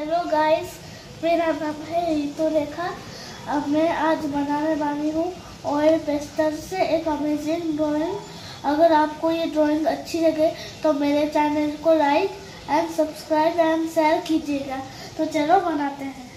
Hello guys मेरा नाम है रितु रेखा। अब मैं आज बनाने वाली हूँ ऑयल पेस्टर से एक अमेजिंग ड्राइंग अगर आपको ये ड्राइंग अच्छी लगे तो मेरे चैनल को like and subscribe and share कीजिएगा। तो चलो बनाते हैं।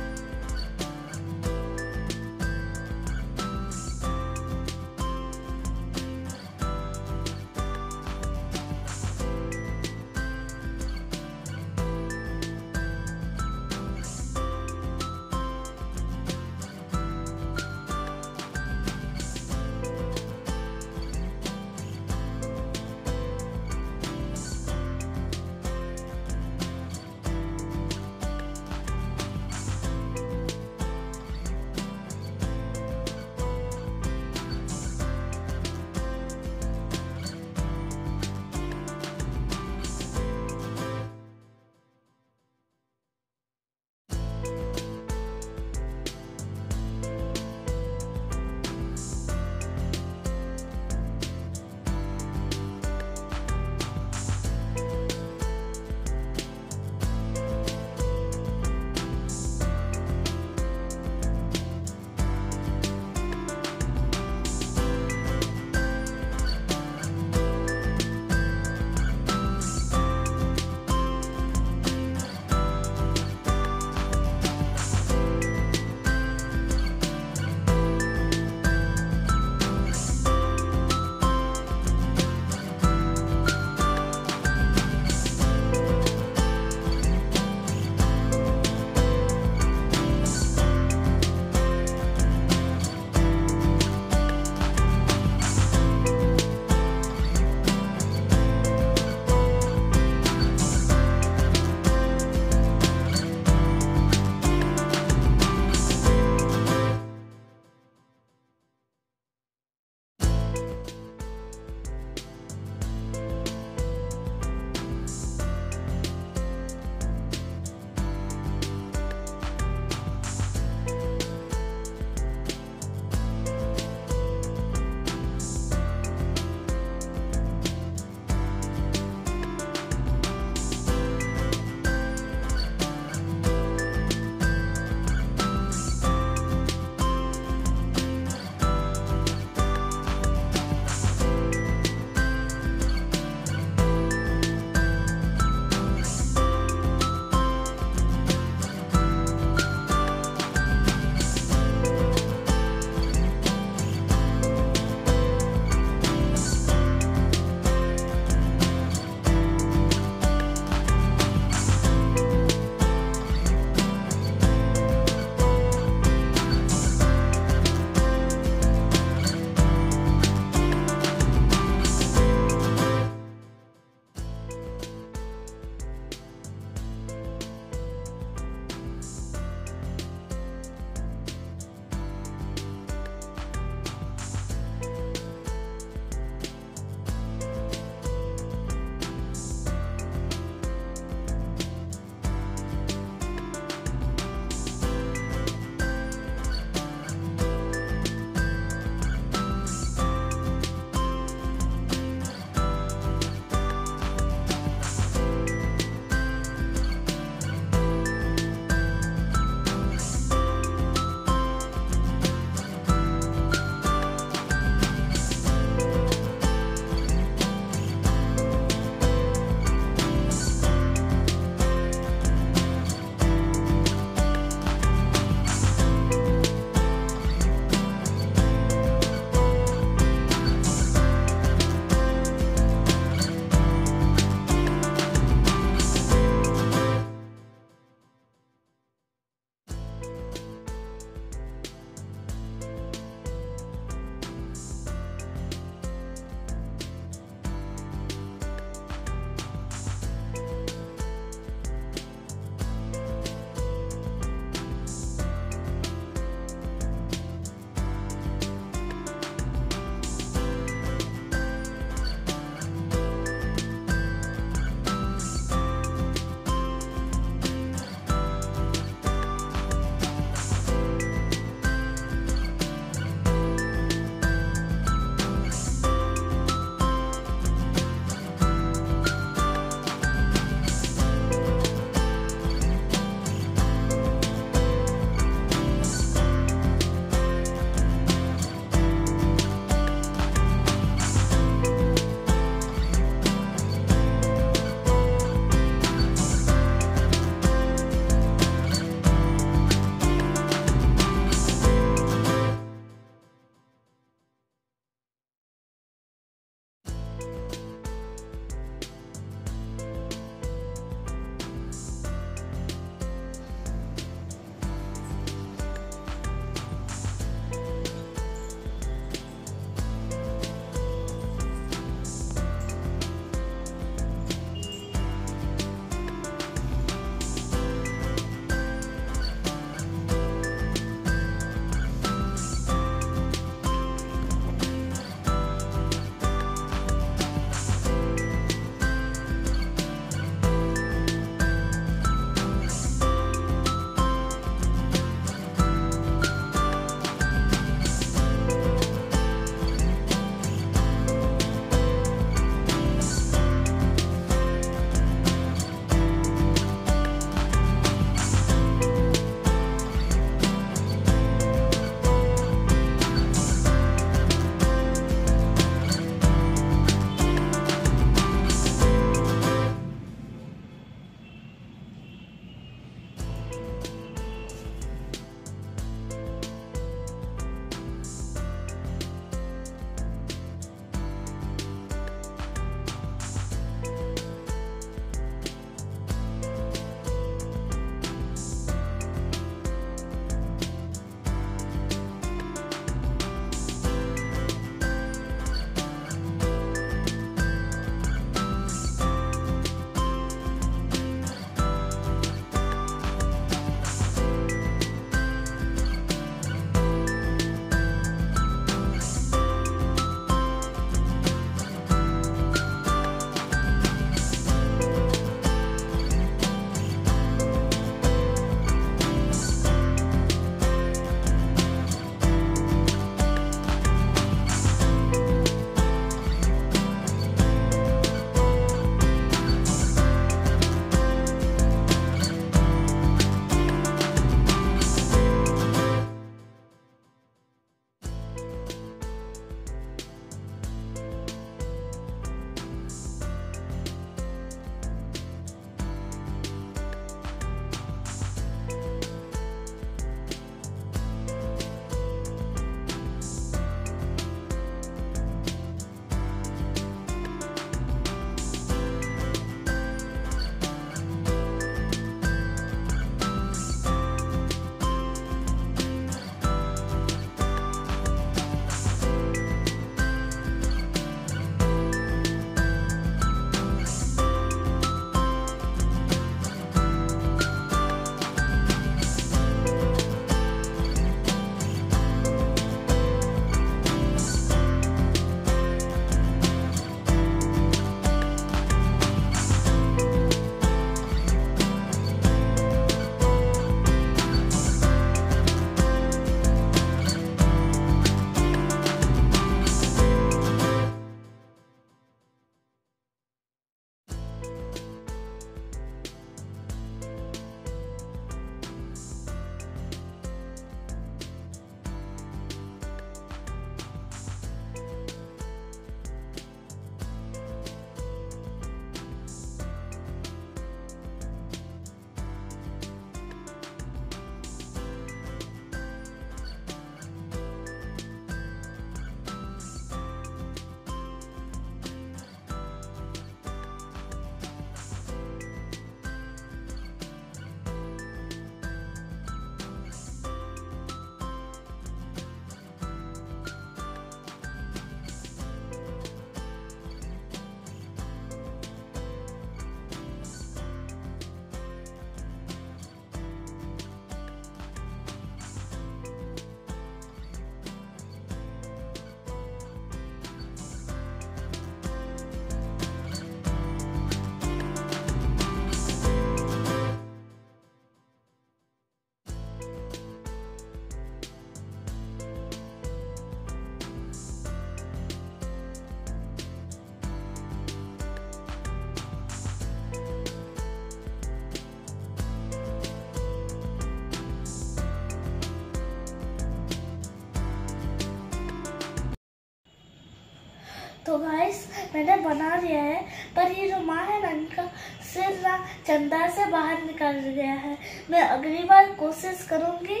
तो गाइस मैंने बना लिया है, पर ये जो माँ है ना, इनका सिर ना चंदा से बाहर निकल गया है। मैं अगली बार कोशिश करूँगी,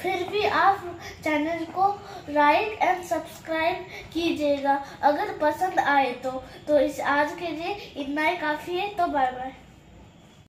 फिर भी आप चैनल को लाइक एंड सब्सक्राइब कीजिएगा। अगर पसंद आए तो तो इस आज के लिए इतना ही। काफ़ी है तो बाय बाय